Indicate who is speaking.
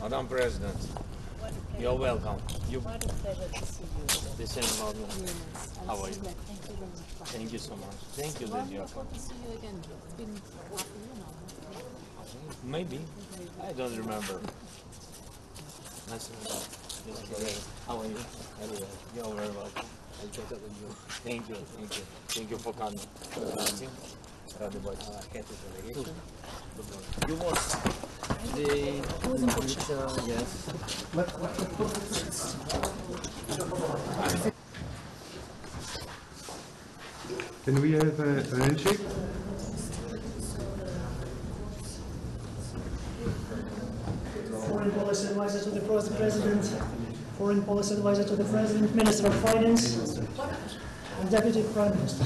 Speaker 1: Madam President,
Speaker 2: What a pleasure.
Speaker 1: you're welcome. You
Speaker 2: What a pleasure to see you. again.
Speaker 1: the same about me.
Speaker 2: Yes,
Speaker 1: How
Speaker 2: I'll
Speaker 1: are
Speaker 2: see
Speaker 1: you?
Speaker 2: that. Thank you very much.
Speaker 1: Thank you so much. Thank you that you're
Speaker 2: Wonderful
Speaker 1: coming.
Speaker 2: to see you again. It's been half a year now.
Speaker 1: Maybe. I don't remember. Nice to meet you. Yes, brother. How are you? Very well. You're very welcome. I'll catch up with you. Thank you. Thank you. Thank you for coming. Dancing. Rady бачити. You yes.
Speaker 3: Can we have a, a handshake?
Speaker 4: Foreign Policy Advisor to the Pres- President, Foreign Policy Advisor to the President, Minister of Finance, and Deputy Prime Minister.